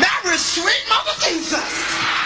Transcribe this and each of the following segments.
Mary, sweet mother Jesus.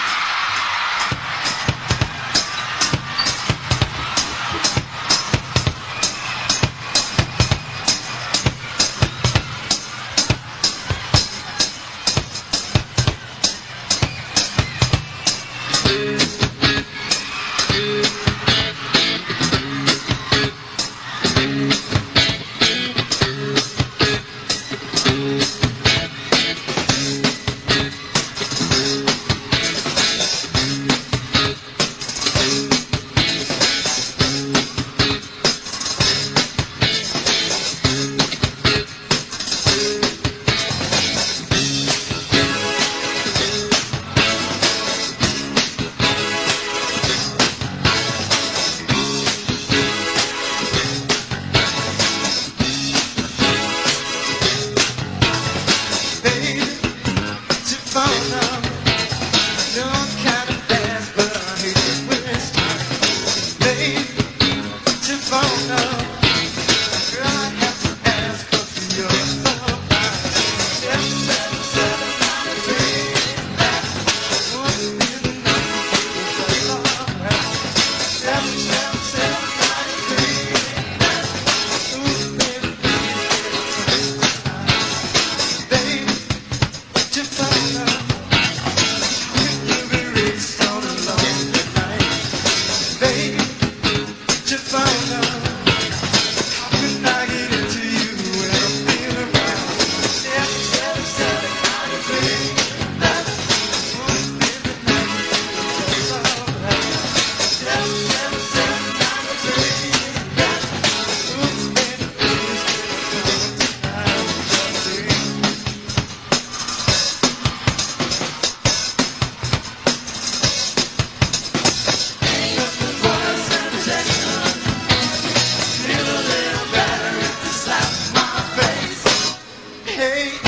hey.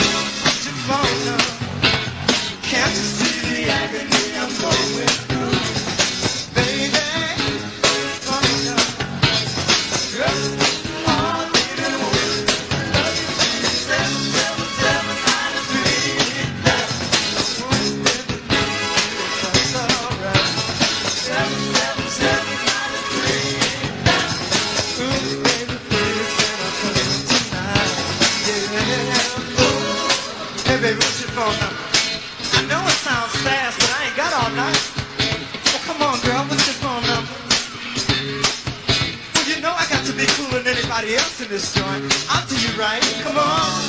everybody else in this joint. I'm to you, right? Come on.